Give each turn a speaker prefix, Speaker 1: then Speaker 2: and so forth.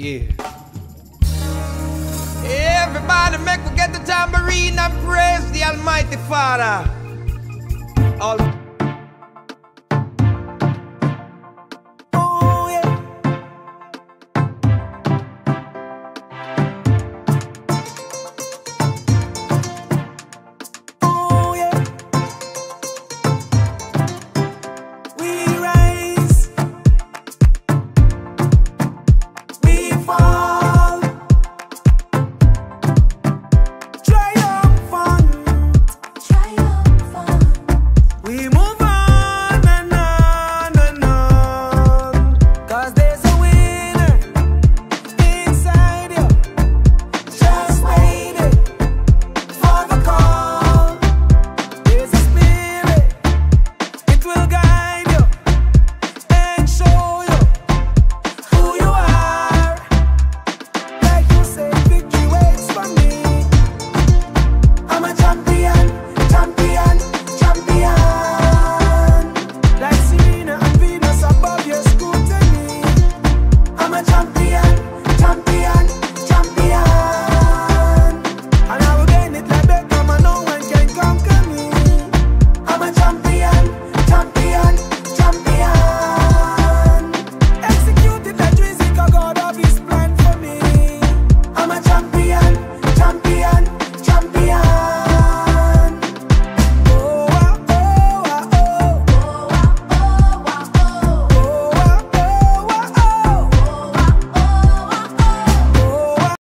Speaker 1: Yeah. Everybody make we get the tambourine and praise the Almighty Father. All